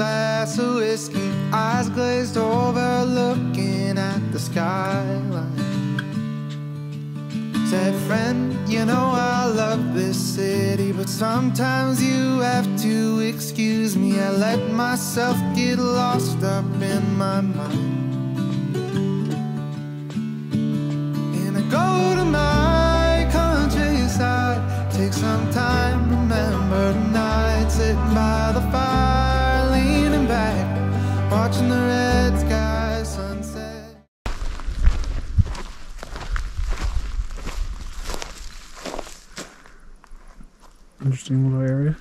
glass of whiskey, eyes glazed over, looking at the skyline. Said, friend, you know I love this city, but sometimes you have to excuse me. I let myself get lost up in my mind. And I go to my Interesting little area.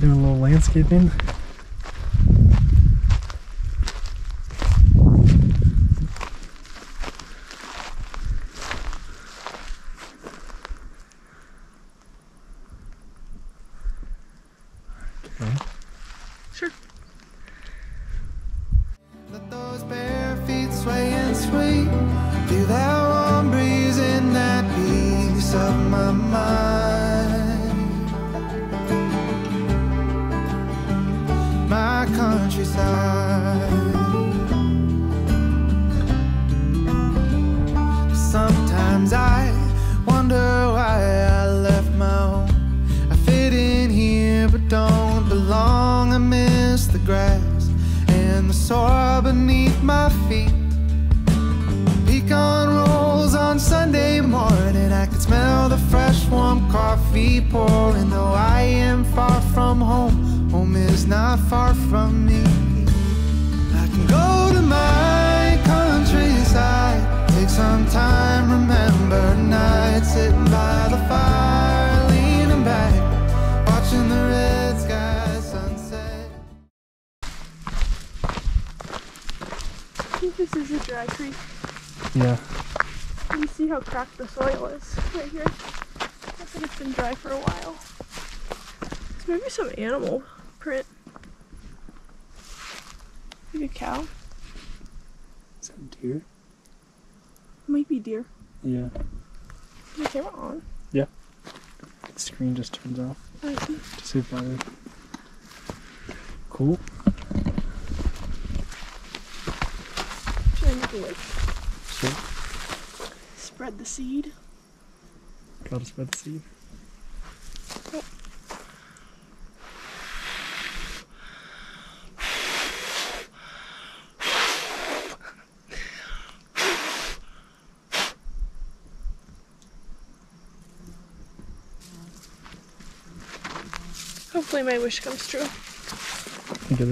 Doing a little landscaping. Okay. Sure. Warm coffee pouring. Though I am far from home, home is not far from me. I can go to my countryside. Take some time, remember nights sitting by the fire, leaning back, watching the red sky sunset. I think this is a dry creek. Yeah. You can see how cracked the soil is right here. Looks like it's been dry for a while. It's maybe some animal print. Like a cow. Is that deer? Might be deer. Yeah. Is camera on? The screen just turns off I see. to save battery. Cool. Should I make a wick? Sure. Spread the seed. Gotta spread the seed. Hopefully my wish comes true. I think it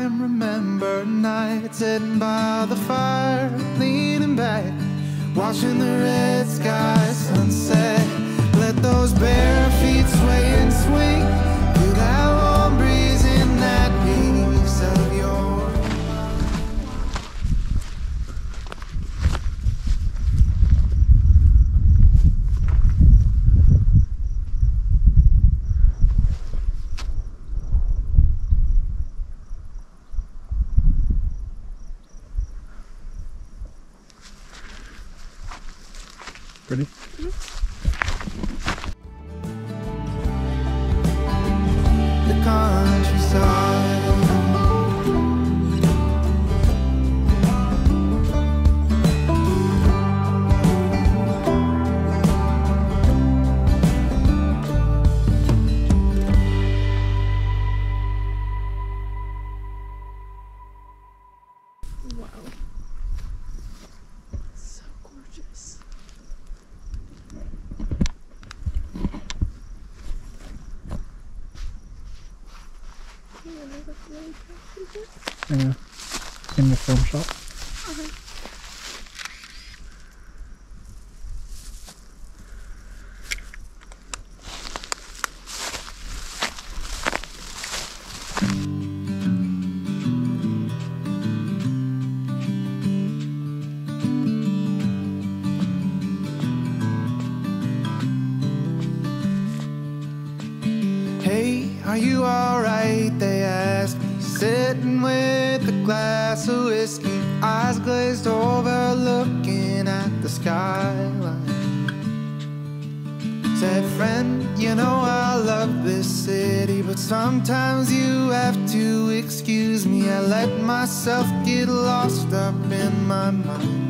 time, remember nights sitting by the fire, leaning back, watching the red sky Yeah. In the film shop. Hey, are you alright? Sitting with a glass of whiskey, eyes glazed over, looking at the skyline. Said, friend, you know I love this city, but sometimes you have to excuse me. I let myself get lost up in my mind.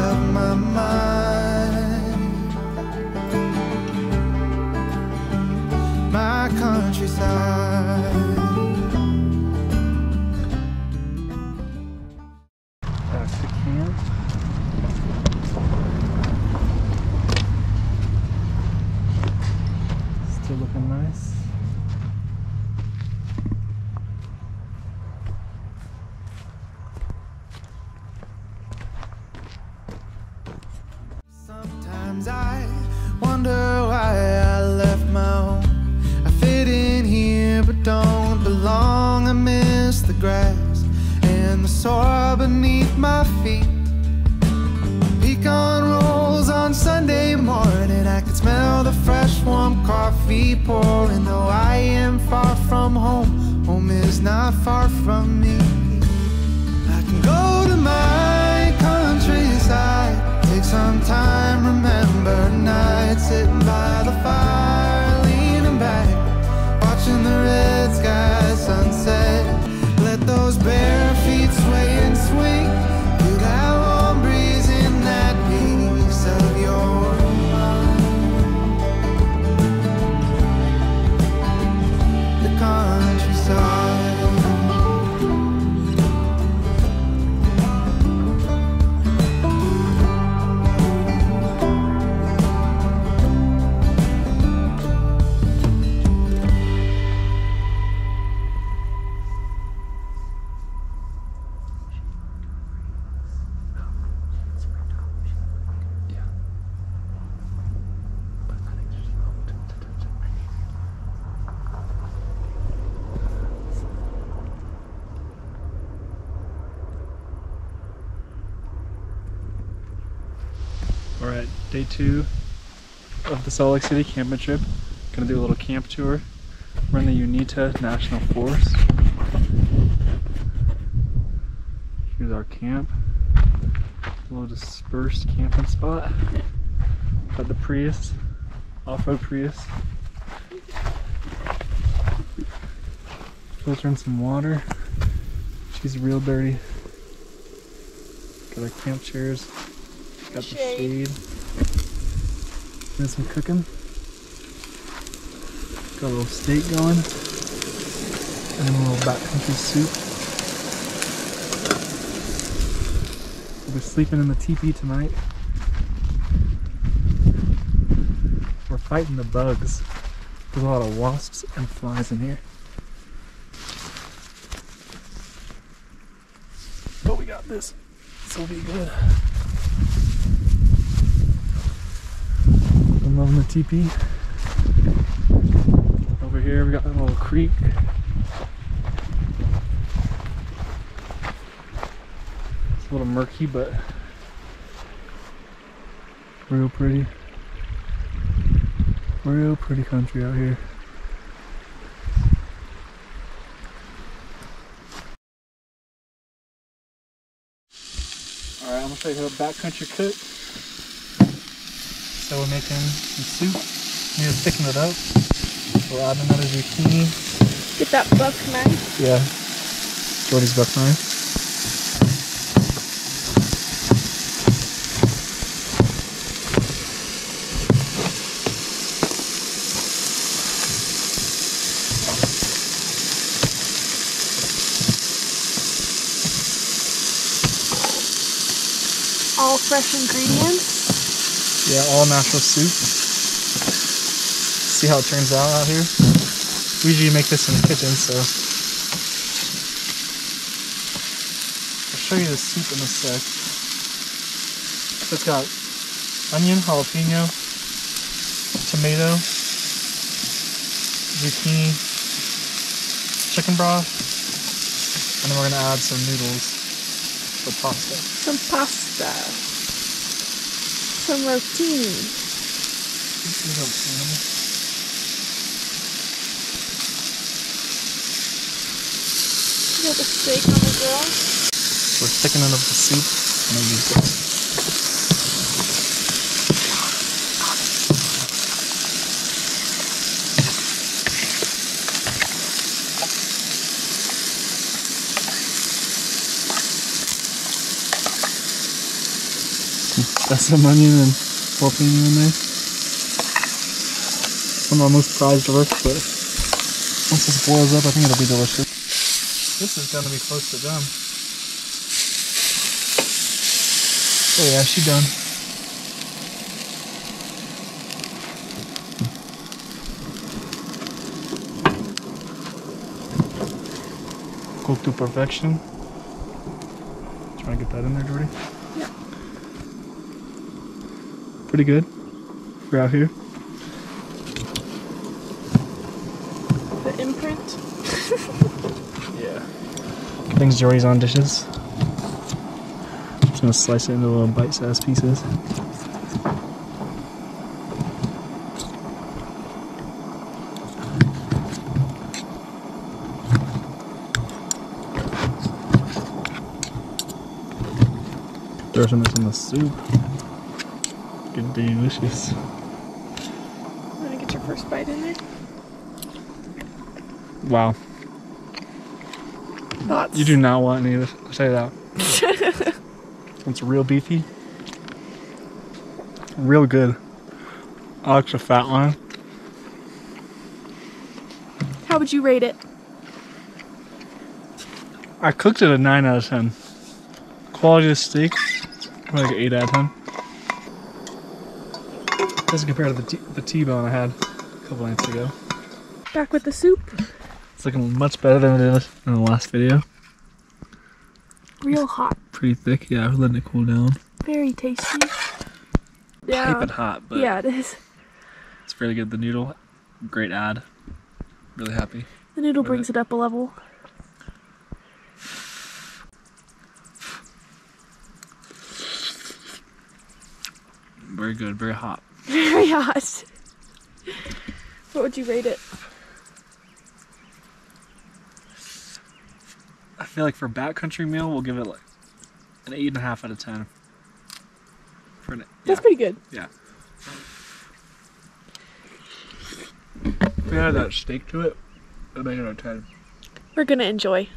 Of my mind. Sometimes I wonder why I left my home. I fit in here but don't belong. I miss the grass and the soil beneath my feet. Pecan rolls on Sunday morning. I can smell the fresh warm coffee pouring. Though I am far from home, home is not far from me. I can go to my countryside. Take some time, remember nights sitting by the fire, leaning back, watching the red sky sunset. Day two of the Salt Lake City camping trip. Gonna do a little camp tour. We're in the Uinta National Forest. Here's our camp. A little dispersed camping spot. Got the Prius, off-road Prius. Filtering some water. She's real dirty. Got our camp chairs. Got the Shade. shade. Doing some cooking. Got a little steak going. And then a little backcountry soup. We'll be sleeping in the teepee tonight. We're fighting the bugs. There's a lot of wasps and flies in here. But we got this. This will be good. Loving the teepee. Over here we got a little creek. It's a little murky, but real pretty. Real pretty country out here. Alright, I'm gonna show uh, you how backcountry cook that we're making some soup. We're thickening it up. We'll add another zucchini. Get that buck knife. Yeah. Jordy's buck knife. all fresh ingredients. Yeah, all natural soup. See how it turns out out here? We usually make this in the kitchen, so. I'll show you the soup in a sec. So it's got onion, jalapeno, tomato, zucchini, chicken broth, and then we're gonna add some noodles for pasta. Some pasta. Some rotini. These are cinnamon. You got the steak on the grill. We're thickening up the soup and I use this. That's some onion and jalapeno in there. I'm almost prized to work, but once this boils up, I think it'll be delicious. This is gonna be close to done. Oh yeah, she done. Cooked to perfection. Trying to get that in there, Jordy. Yeah. Pretty good. We're out here. The imprint. Yeah. Things Jordy's on dishes. Just gonna slice it into little bite-sized pieces. Throw some of this in the soup. Delicious. Want to get your first bite in there? Wow. Thoughts? You do not want any of this. You that. It's real beefy. Real good. I like the fat one. How would you rate it? I cooked it a 9 out of 10. Quality of steak, like an 8 out of 10. Doesn't compare to the T-bone I had a couple nights ago. Back with the soup. It's looking much better than it did in the last video. Real hot. Pretty thick. Yeah, we're letting it cool down. Very tasty. Yeah. Piping hot, but yeah, it is. it's really good. The noodle, great ad. Really happy. The noodle brings it up a level. Very good. Very hot. Very hot. What would you rate it? I feel like for a backcountry meal, we'll give it like an eight and a half out of ten. For an, yeah, That's pretty good. yeah. If we added that steak to it, it'd make it a ten. We're gonna enjoy.